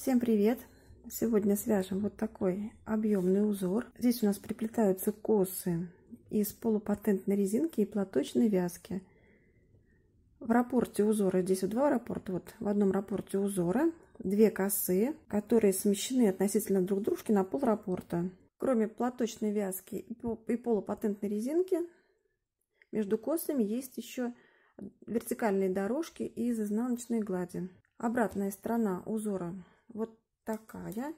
Всем привет! Сегодня свяжем вот такой объемный узор. Здесь у нас приплетаются косы из полупатентной резинки и платочной вязки. В рапорте узора, здесь два рапорта, вот в одном рапорте узора две косы, которые смещены относительно друг дружки на пол рапорта. Кроме платочной вязки и полупатентной резинки, между косами есть еще вертикальные дорожки из изнаночной глади. Обратная сторона узора вот такая.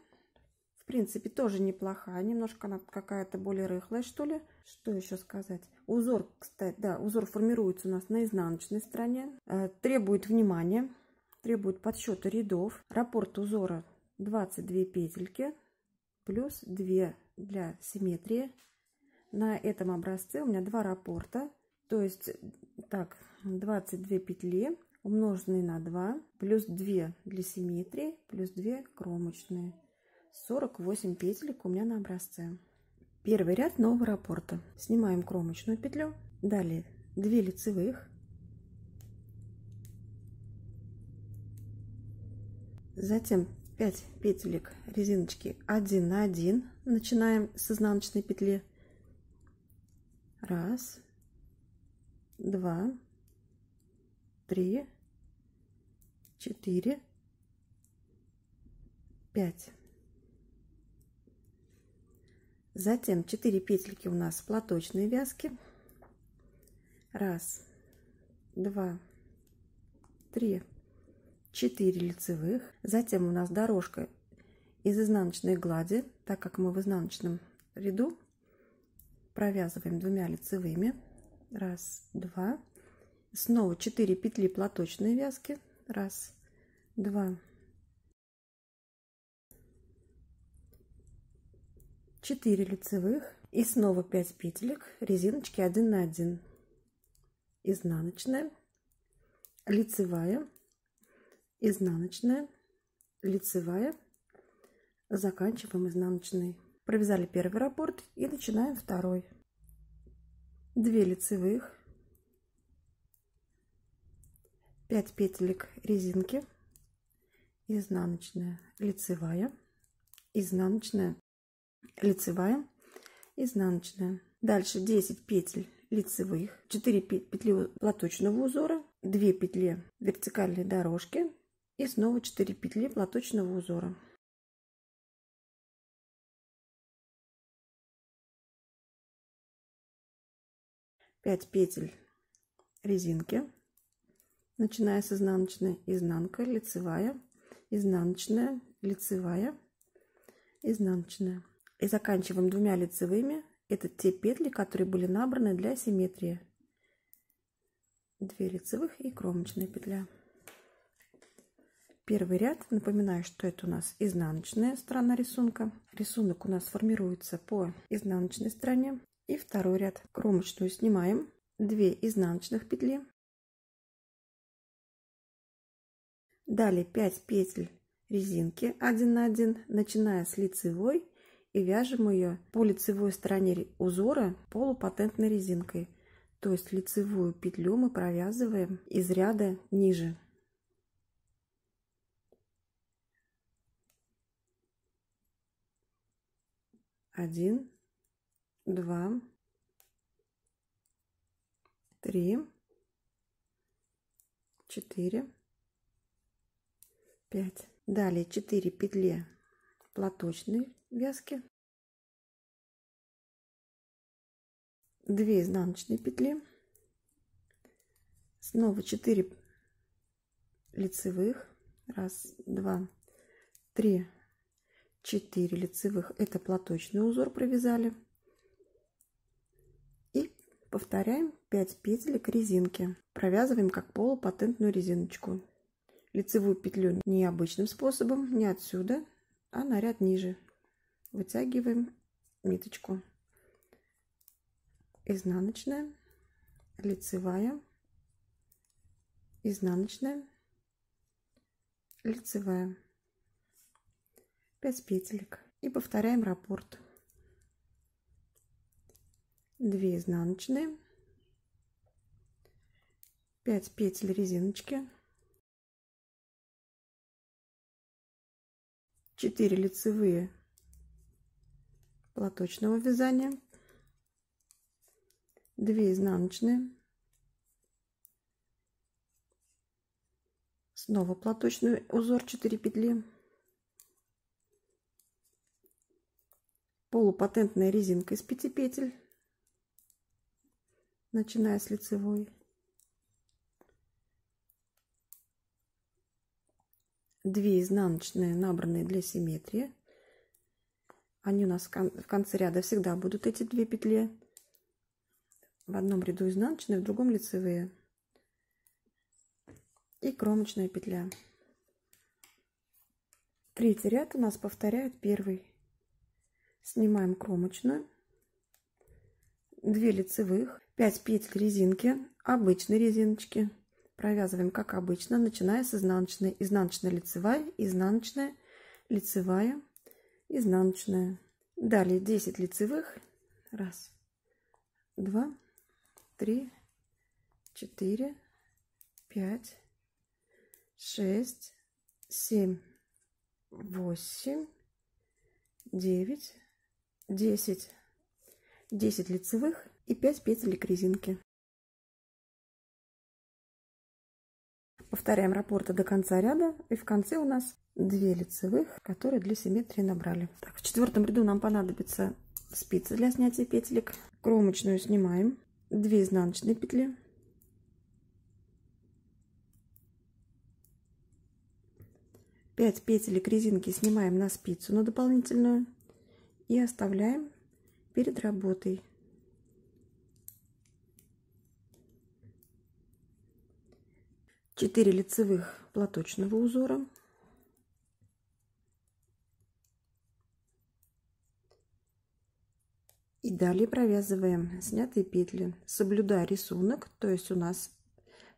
В принципе, тоже неплохая. Немножко она какая-то более рыхлая, что ли. Что еще сказать? Узор, кстати, да, узор формируется у нас на изнаночной стороне. Э, требует внимания, требует подсчета рядов. Раппорт узора 22 петельки плюс 2 для симметрии. На этом образце у меня два раппорта. То есть, так, 22 петли умноженный на 2 плюс 2 для симметрии плюс 2 кромочные. 48 петелек у меня на образце. Первый ряд нового раппорта. Снимаем кромочную петлю. Далее 2 лицевых. Затем 5 петелек резиночки 1 на 1. Начинаем с изнаночной петли. Раз, два, три, четыре, пять. Затем 4 петельки у нас платочные вязки. Раз, два, три, четыре лицевых. Затем у нас дорожка из изнаночной глади, так как мы в изнаночном ряду провязываем двумя лицевыми. Раз, два, Снова 4 петли платочной вязки. Раз, два, четыре лицевых. И снова 5 петелек. Резиночки 1 на 1 изнаночная. Лицевая. Изнаночная. Лицевая. Заканчиваем изнаночной. Провязали первый раппорт и начинаем второй. 2 лицевых 5 петелек резинки, изнаночная, лицевая, изнаночная, лицевая, изнаночная. Дальше 10 петель лицевых, 4 петли платочного узора, 2 петли вертикальной дорожки и снова 4 петли платочного узора. Пять петель резинки начиная с изнаночной, изнанка, лицевая, изнаночная, лицевая, изнаночная. И заканчиваем двумя лицевыми. Это те петли, которые были набраны для симметрии. Две лицевых и кромочная петля. Первый ряд, напоминаю, что это у нас изнаночная сторона рисунка. Рисунок у нас формируется по изнаночной стороне. И второй ряд. Кромочную снимаем, 2 изнаночных петли, Далее 5 петель резинки 1 на 1, начиная с лицевой и вяжем ее по лицевой стороне узора полупатентной резинкой. То есть лицевую петлю мы провязываем из ряда ниже. Один, два, три, четыре, 5 далее 4 петли платочной вязки. 2 изнаночные петли. Снова 4 лицевых. Раз два три четыре лицевых. Это платочный узор провязали. И повторяем 5 петелек резинки. Провязываем как полупатентную резиночку лицевую петлю необычным способом, не отсюда, а на ряд ниже. Вытягиваем ниточку. Изнаночная, лицевая, изнаночная, лицевая. 5 петелек. И повторяем раппорт. 2 изнаночные, 5 петель резиночки, 4 лицевые платочного вязания, 2 изнаночные, снова платочный узор 4 петли, полупатентная резинка из 5 петель, начиная с лицевой, две изнаночные набранные для симметрии. Они у нас в конце ряда всегда будут эти две петли. В одном ряду изнаночные в другом лицевые. И кромочная петля. Третий ряд у нас повторяет первый. Снимаем кромочную. 2 лицевых 5 петель резинки обычной резиночки провязываем как обычно, начиная с изнаночной. Изнаночная лицевая, изнаночная, лицевая, изнаночная. Далее 10 лицевых. Раз, два, три, четыре, пять, шесть, семь, восемь, девять, десять. Десять лицевых и 5 петелек резинки. Повторяем раппорты до конца ряда. И в конце у нас 2 лицевых, которые для симметрии набрали. Так, в четвертом ряду нам понадобится спицы для снятия петелек. Кромочную снимаем. 2 изнаночные петли. Пять петелек резинки снимаем на спицу на дополнительную и оставляем перед работой 4 лицевых платочного узора. И далее провязываем снятые петли. Соблюдая рисунок то есть у нас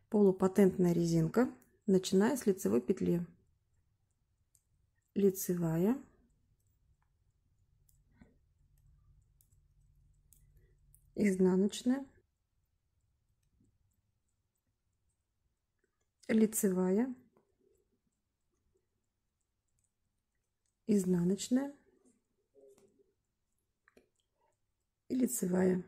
полупатентная резинка начиная с лицевой петли. Лицевая. Изнаночная лицевая, изнаночная и лицевая.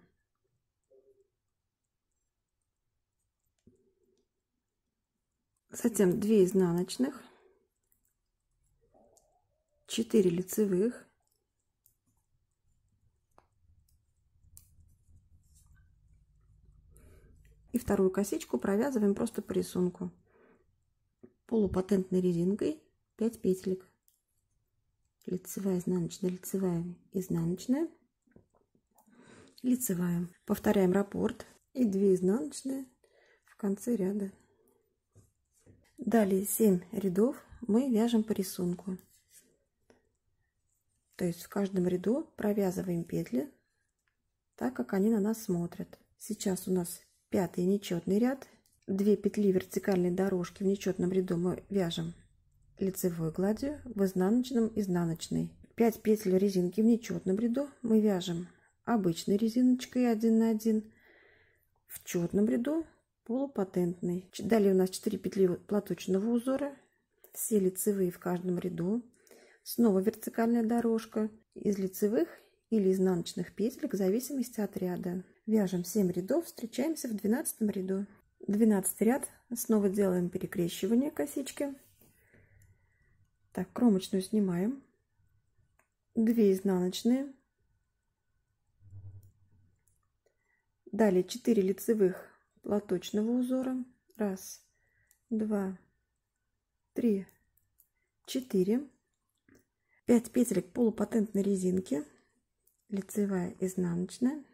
Затем 2 изнаночных, 4 лицевых, и вторую косичку провязываем просто по рисунку полупатентной резинкой 5 петелек. Лицевая, изнаночная, лицевая, изнаночная, лицевая. Повторяем раппорт и 2 изнаночные в конце ряда. Далее 7 рядов мы вяжем по рисунку. То есть в каждом ряду провязываем петли так, как они на нас смотрят. Сейчас у нас пятый нечетный ряд 2 петли вертикальной дорожки в нечетном ряду мы вяжем лицевой гладью в изнаночном изнаночной. 5 петель резинки в нечетном ряду мы вяжем обычной резиночкой 1 на 1 в четном ряду полупатентный далее у нас 4 петли платочного узора все лицевые в каждом ряду. Снова вертикальная дорожка из лицевых или изнаночных петель в зависимости от ряда. Вяжем 7 рядов встречаемся в 12 ряду 12 ряд. Снова делаем перекрещивание косички. Так, кромочную снимаем. 2 изнаночные. Далее 4 лицевых платочного узора. Раз, два, три, четыре. 5 петелек полупатентной резинки. Лицевая, изнаночная.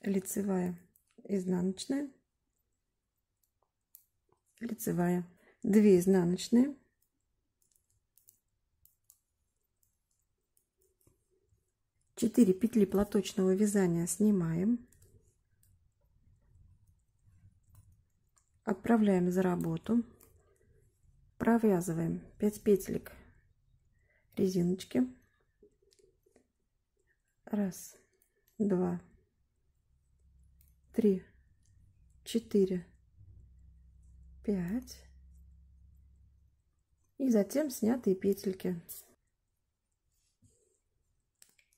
Лицевая, изнаночная, лицевая, 2 изнаночные, четыре петли платочного вязания снимаем, отправляем за работу, провязываем 5 петелек резиночки, раз, два, три, четыре, пять И затем снятые петельки.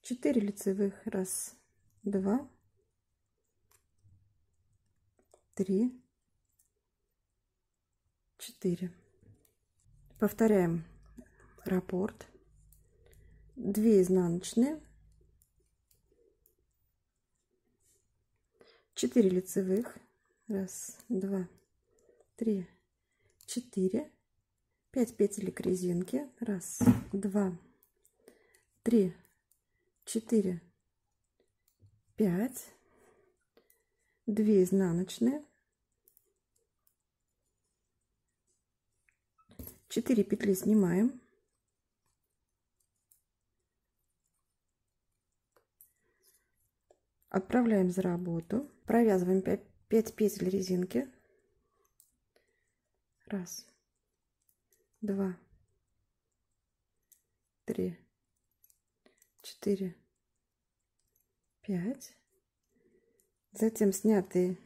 4 лицевых. Раз, два, три, четыре. Повторяем раппорт. 2 изнаночные. 4 лицевых. Раз, два, три, четыре. 5 петелек резинки. Раз, два, три, четыре, пять. 2 изнаночные. 4 петли снимаем. Отправляем за работу. Провязываем 5, 5 петель резинки. Раз, два, три, четыре, пять. Затем снятые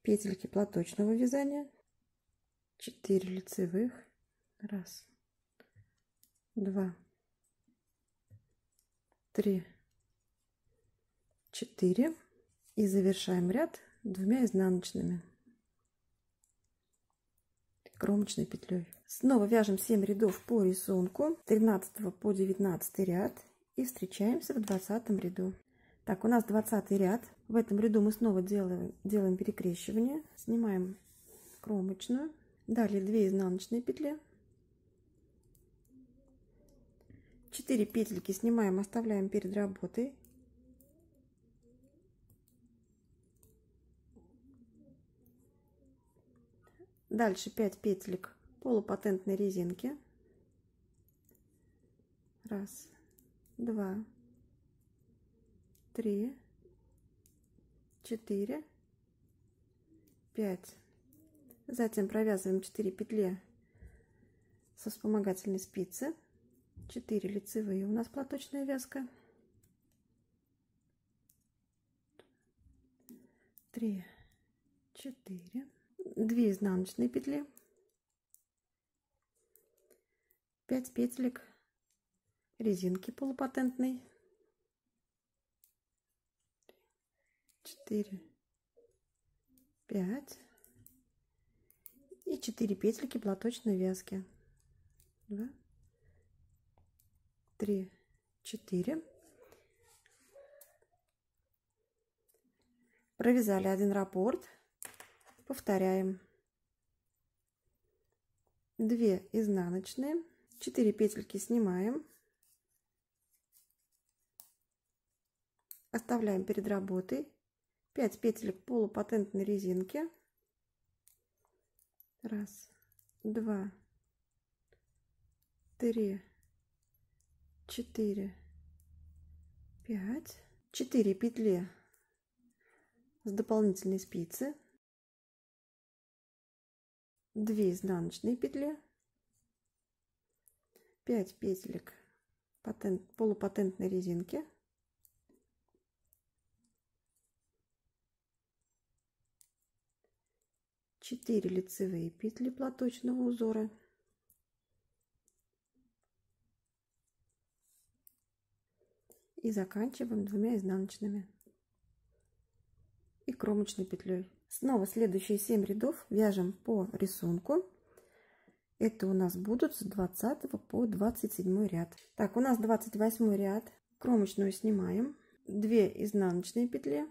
петельки платочного вязания. 4 лицевых. Раз, два, три, четыре. И завершаем ряд двумя изнаночными кромочной петлей. Снова вяжем 7 рядов по рисунку 13 по 19 ряд и встречаемся в 20 ряду. Так, у нас 20 ряд. В этом ряду мы снова делаем, делаем перекрещивание. Снимаем кромочную. Далее 2 изнаночные петли. 4 петельки снимаем, оставляем перед работой. Дальше 5 петелек полупатентной резинки. Раз, два, три, четыре, пять. Затем провязываем 4 петли со вспомогательной спицы. 4 лицевые у нас платочная вязка. 3, 4, 2 изнаночные петли 5 петелек резинки полупатентной 4 5 и 4 петельки платочной вязки. 2 3 4 провязали один раппорт повторяем. 2 изнаночные 4 петельки снимаем. Оставляем перед работой. 5 петелек полупатентной резинки. Раз два три четыре пять. Четыре петли с дополнительной спицы 2 изнаночные петли. 5 петелек патент, полупатентной резинки. Четыре лицевые петли платочного узора. И заканчиваем двумя изнаночными. И кромочной петлей Снова следующие 7 рядов вяжем по рисунку. Это у нас будут с 20 по 27 ряд. Так, у нас 28 ряд. Кромочную снимаем. 2 изнаночные петли.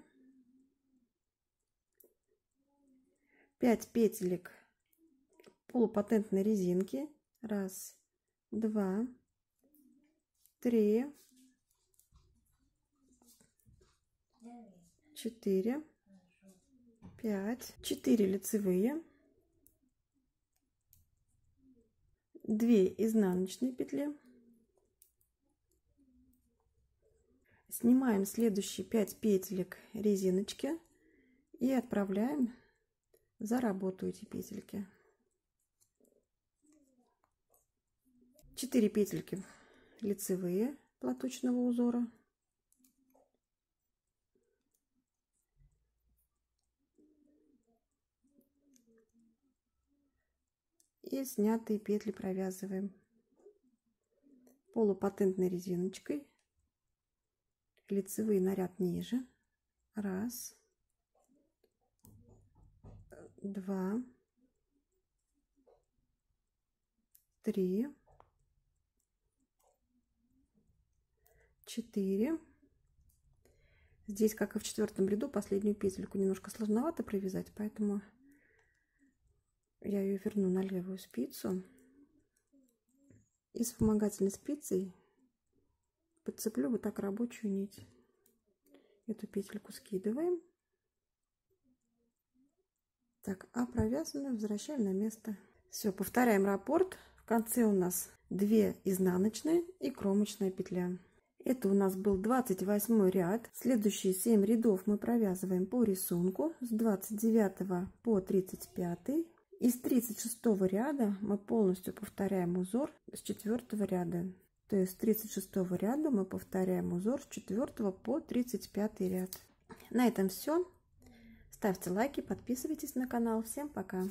5 петелек полупатентной резинки. Раз, два, три, четыре, 5, 4 лицевые, 2 изнаночные петли, снимаем следующие 5 петелек резиночки и отправляем за работу эти петельки. 4 петельки лицевые платочного узора и снятые петли провязываем полупатентной резиночкой. Лицевый наряд ниже. Раз. Два. Три. Четыре. Здесь, как и в четвертом ряду, последнюю петельку немножко сложновато провязать, поэтому я ее верну на левую спицу. И с вспомогательной спицей подцеплю вот так рабочую нить. Эту петельку скидываем. Так, а провязанную возвращаем на место. Все, повторяем раппорт. В конце у нас 2 изнаночные и кромочная петля. Это у нас был 28 ряд. Следующие 7 рядов мы провязываем по рисунку с 29 по 35. Из 36 ряда мы полностью повторяем узор с 4 ряда. То есть с 36 ряда мы повторяем узор с 4 по 35 ряд. На этом все. Ставьте лайки, подписывайтесь на канал. Всем пока!